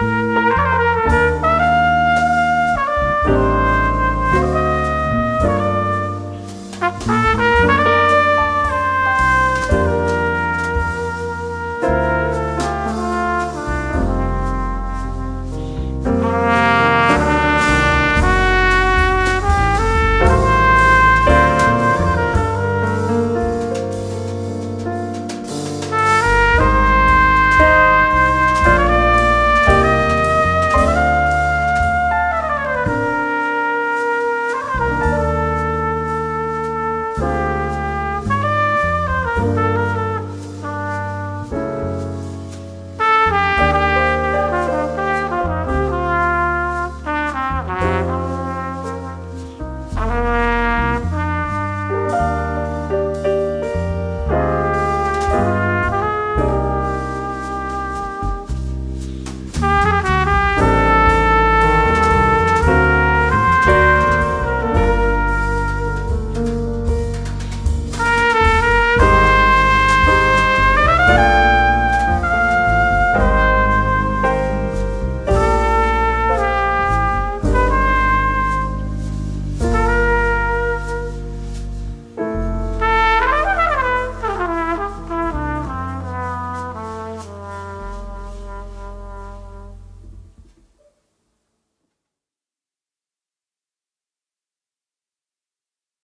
Bye.